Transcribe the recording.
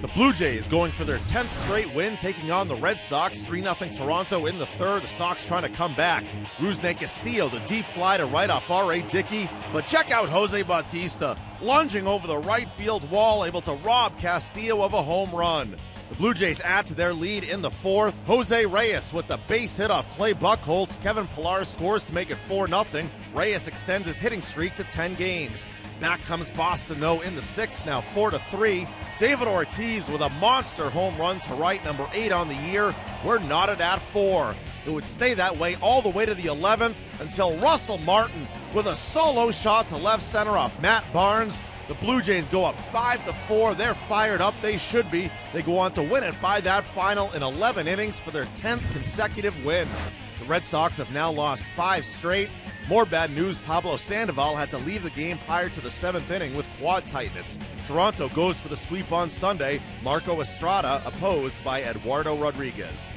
The Blue Jays going for their 10th straight win, taking on the Red Sox. 3 0 Toronto in the third. The Sox trying to come back. Rusney Castillo, the deep fly to right off R.A. Dickey. But check out Jose Bautista, lunging over the right field wall, able to rob Castillo of a home run. The Blue Jays add to their lead in the fourth. Jose Reyes with the base hit off Clay Buchholz. Kevin Pillar scores to make it 4 0. Reyes extends his hitting streak to 10 games. Back comes Boston though in the sixth, now 4 to 3. David Ortiz with a monster home run to right, number 8 on the year. We're knotted at 4. It would stay that way all the way to the 11th until Russell Martin with a solo shot to left center off Matt Barnes. The Blue Jays go up 5 to 4. They're fired up. They should be. They go on to win it by that final in 11 innings for their 10th consecutive win. The Red Sox have now lost 5 straight. More bad news Pablo Sandoval had to leave the game prior to the seventh inning with quad tightness. Toronto goes for the sweep on Sunday. Marco Estrada opposed by Eduardo Rodriguez.